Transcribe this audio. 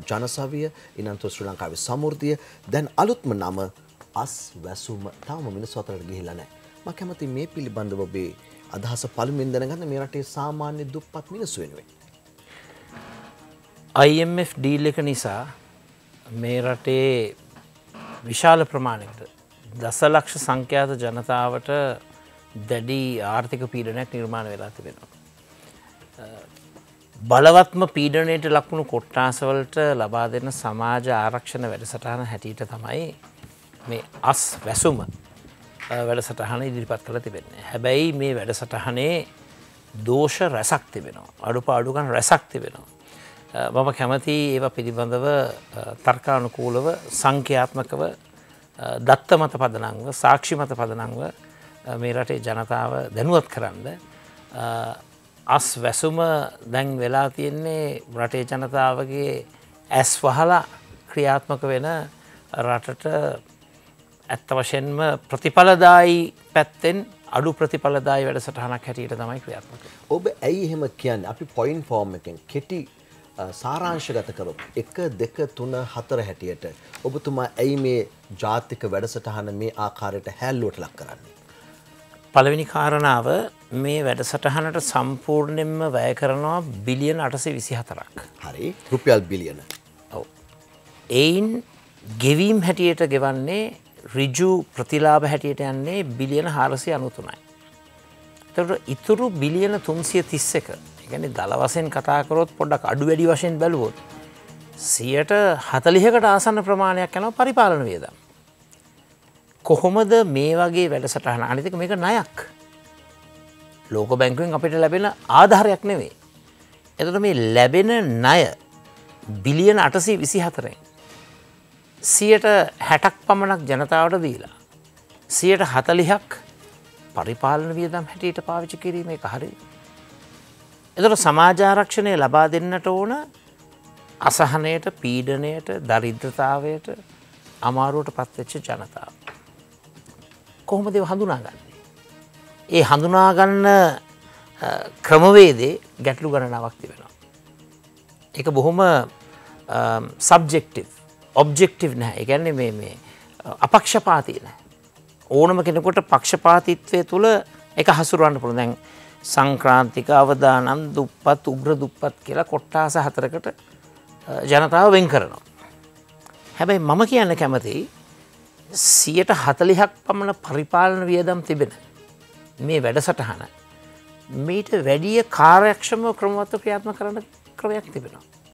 ජනසවිය ඉනන්තු ශ්‍රී ලංකාවේ සමුෘතිය දැන් අලුත්ම නම අස් වැසුම තවම මිනිස් අතරට ගිහිල්ලා නැහැ. මම කැමති මේ පිළිබඳව ඔබේ අදහස පළමුවෙන් දැනගන්න මේ රටේ සාමාන්‍ය දුප්පත් මිනිස්සු වෙනුවෙන්. IMF ඩීල් එක නිසා මේ රටේ විශාල ප්‍රමාණයකට දසලක්ෂ සංඛ්‍යාත ජනතාවට දැඩි ආර්ථික පීඩනයක් නිර්මාණ වෙලා තිබෙනවා. බලවත්ම පීඩනයට ලක්ුණු කොට්ටාසවලට ලබා දෙන්න සමාජ ආරක්ෂණ වැඩසටහන හැටියට තමයි මේ අස් වැසුම වැඩසටහන ඉදිරිපත් කළ තිබෙන්නේ. හැබැයි මේ වැඩසටහනේ දෝෂ රැසක් තිබෙනවා. අඩුප අඩුගන් රැසක් තිබෙනවා. මම කැමති ඒව පිළිබඳව තර්කානුකූලව සංඛ්‍යාත්මකව දත්ත මත පදනංව සාක්ෂි මත පදනංව මේ රටේ ජනතාව දැනුවත් කරන්න අස් වැසුම දැන් වෙලා තියෙන්නේ රටේ ජනතාවගේ ඇස් වහලා ක්‍රියාත්මක වෙන රටට ඇත්ත වශයෙන්ම ප්‍රතිඵලදායි පැත්තෙන් අඩු ප්‍රතිඵලදායි වැඩ සටහනක් හැටියට තමයි ක්‍රියාත්මක. ඔබ ඇයි එහෙම කියන්න අපි පොයින් ෆෝර්ම් එකෙන් කෙටි සාරාංශගත කරොත් එක දෙක තුන හතර හැටියට ඔබතුමා ඇයි මේ ජාතික වැඩසටහන මේ ආකාරයට හැල්ලුවට ලක් කරන්නේ. පළවෙනි කාරණාව මේ වැඩසටහනට සම්පූර්ණයෙන්ම වැය කරනවා බිලියන අටසේ විසි හතරක්. හරි රුපියල් බිලියන. එයින් ගෙවීම් හැටියට ගෙවන්නේ රිජු ප්‍රතිලාභ හැටියට යන්නේ බිලියන හාරසය අනුතුනයි. තට ඉතුරු බිලියන තුන්සිය තිස්ස එක ගැන දළවසෙන් කතාකරොත් පොඩ්ඩක් අඩු වැඩි වශයෙන් බැලුවොත්. සියට හතලිහකට ආසන්න ප්‍රමාණයක් යනව පරිපාලන වේදම්. කොහොමද මේ වගේ වැඩසටහන අනිතික මේක නයක් ලෝක බැංකුවෙන් අපිට ලැබෙන ආධාරයක් නෙවේ. එතට මේ ලැබෙන ණය බිලියන අටසී විසි හතරෙන්. සියට හැටක් පමණක් ජනතාවට දීලා. සියට හතලිහක් පරිපාලන වියදම් හැටියට පාවිච්චි කිරීම එක හරි. එතට සමාජාරක්ෂණය ලබා දෙන්නට ඕන අසහනයට පීඩනයට දරිද්‍රතාවයට අමාරුවට පත්වෙච්ච ජනතාව. කොහොමද හඳුනාගන්නේ. ඒ හඳුනාගන්න ක්‍රමවේදේ ගැටලු ගණනාවක් තිබෙනවා. එක බොහොම සබ්ජෙක්ටව ඔබ්ජෙක්ටව් නෑ එකන්නේ මේ මේ අපක්ෂපාතිය නෑ. ඕනම කෙනෙකොට පක්ෂපාතිත්වය තුළ එක හසුරුවන්න පුළු දැන් සංක්‍රාන්තික අවදානම් දුප්පත් උග්‍ර දුප්පත් කියලා කොට්ටාස හතරකට ජනතාව වෙන් කරනවා. හැබැයි මම කියන්න කැමති සියට හතලිහක් පමණ පරිපාලන වියදම් තිබෙන මේ වැඩසටහන මීට වැඩිය කාර්යක්ෂම ක්‍රමවත්ව ක්‍රියාත්ම කරන ක්‍රමයක් තිබෙනවා.